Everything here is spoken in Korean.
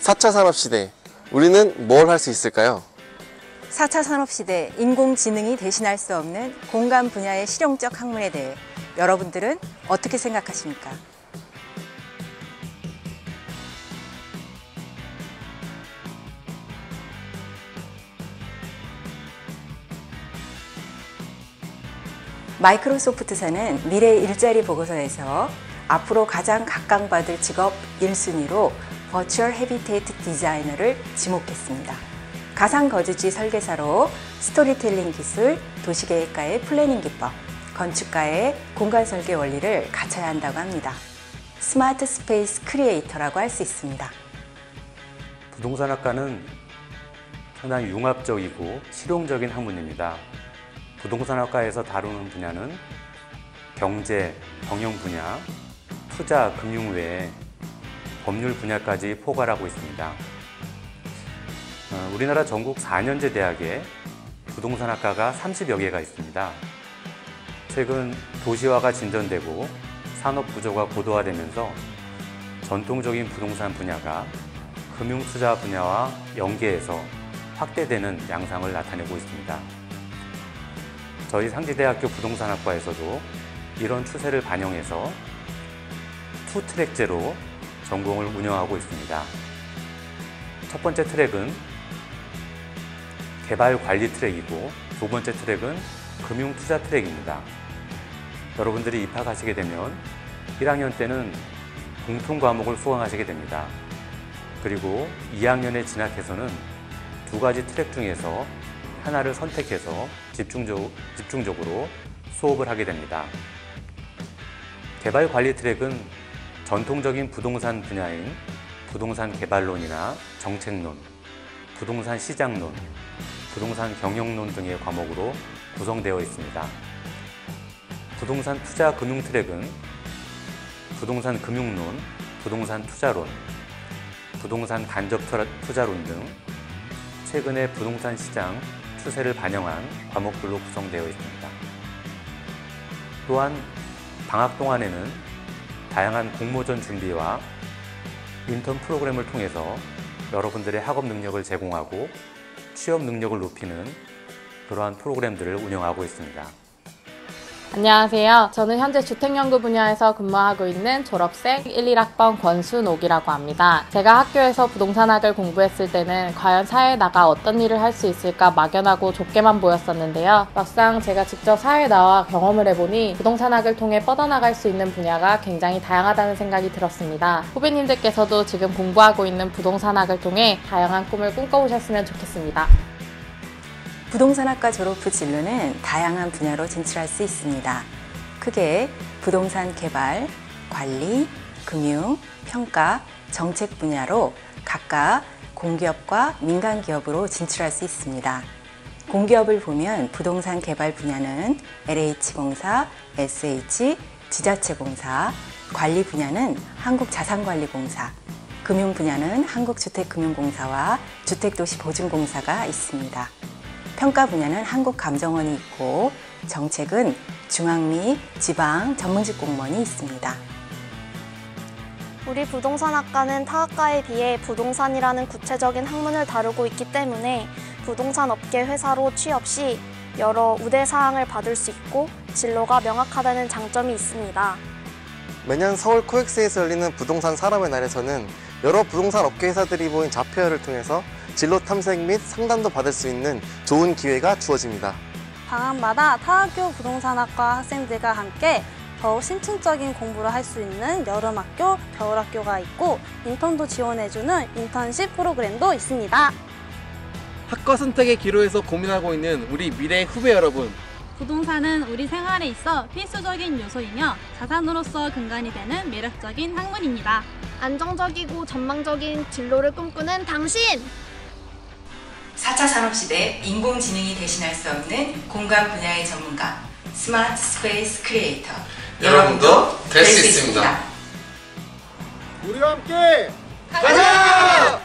4차 산업시대, 우리는 뭘 할 수 있을까요? 4차 산업시대 인공지능이 대신할 수 없는 공간 분야의 실용적 학문에 대해 여러분들은 어떻게 생각하십니까? 마이크로소프트사는 미래 일자리 보고서에서 앞으로 가장 각광받을 직업 1순위로 virtual habitat designer를 지목했습니다. 가상 거주지 설계사로 스토리텔링 기술, 도시계획가의 planning 기법, 건축가의 공간 설계 원리를 갖춰야 한다고 합니다. smart space creator라고 할 수 있습니다. 부동산학과는 상당히 융합적이고 실용적인 학문입니다. 부동산학과에서 다루는 분야는 경제, 경영 분야, 투자, 금융 외에 법률 분야까지 포괄하고 있습니다. 어, 우리나라 전국 4년제 대학에 부동산학과가 30여 개가 있습니다. 최근 도시화가 진전되고 산업 구조가 고도화되면서 전통적인 부동산 분야가 금융 투자 분야와 연계해서 확대되는 양상을 나타내고 있습니다. 저희 상지대학교 부동산학과에서도 이런 추세를 반영해서 two track제로 전공을 운영하고 있습니다. 첫 번째 트랙은 개발 관리 트랙이고 두 번째 트랙은 금융 투자 트랙입니다. 여러분들이 입학하시게 되면 1학년 때는 공통 과목을 수강하시게 됩니다. 그리고 2학년에 진학해서는 두 가지 트랙 중에서 하나를 선택해서 집중적, 집중적으로 수업을 하게 됩니다. 개발 관리 트랙은 전통적인 부동산 분야인 부동산 개발론이나 정책론, 부동산 시장론, 부동산 경영론 등의 과목으로 구성되어 있습니다. 부동산 투자 금융 트랙은 부동산 금융론, 부동산 투자론, 부동산 간접 투자론 등 최근의 부동산 시장 추세를 반영한 과목들로 구성되어 있습니다. 또한 방학 동안에는 다양한 공모전 준비와 인턴 프로그램을 통해서 여러분들의 학업 능력을 제공하고 취업 능력을 높이는 그러한 프로그램들을 운영하고 있습니다. 안녕하세요. 저는 현재 주택연구 분야에서 근무하고 있는 졸업생 1, 1학번 권순옥이라고 합니다. 제가 학교에서 부동산학을 공부했을 때는 과연 사회에 나가 어떤 일을 할 수 있을까 막연하고 좁게만 보였었는데요. 막상 제가 직접 사회에 나와 경험을 해보니 부동산학을 통해 뻗어나갈 수 있는 분야가 굉장히 다양하다는 생각이 들었습니다. 후배님들께서도 지금 공부하고 있는 부동산학을 통해 다양한 꿈을 꿈꿔보셨으면 좋겠습니다. 부동산학과 졸업 후 진로는 다양한 분야로 진출할 수 있습니다. 크게 부동산 개발, 관리, 금융, 평가, 정책 분야로 각각 공기업과 민간 기업으로 진출할 수 있습니다. 공기업을 보면 부동산 개발 분야는 LH공사, SH, 지자체공사, 관리 분야는 한국자산관리공사, 금융 분야는 한국주택금융공사와 주택도시보증공사가 있습니다. 평가 분야는 한국감정원이 있고 정책은 중앙 및 지방 전문직 공무원이 있습니다. 우리 부동산학과는 타학과에 비해 부동산이라는 구체적인 학문을 다루고 있기 때문에 부동산 업계 회사로 취업 시 여러 우대 사항을 받을 수 있고 진로가 명확하다는 장점이 있습니다. 매년 서울 코엑스에서 열리는 부동산 사람의 날에서는 여러 부동산 업계 회사들이 모인 자폐어를 통해서 진로 탐색 및 상담도 받을 수 있는 좋은 기회가 주어집니다. 방학마다 타학교 부동산학과 학생들과 함께 더욱 신층적인 공부를 할 수 있는 여름학교, 겨울학교가 있고 인턴도 지원해주는 인턴십 프로그램도 있습니다. 학과 선택의 기로에서 고민하고 있는 우리 미래 후배 여러분 부동산은 우리 생활에 있어 필수적인 요소이며 자산으로서 근간이 되는 매력적인 학문입니다. 안정적이고 전망적인 진로를 꿈꾸는 당신! 4차 산업시대 인공지능이 대신할 수 없는 공간 분야의 전문가 smart space creator 여러분도 될 수 있습니다. 우리와 함께 가자!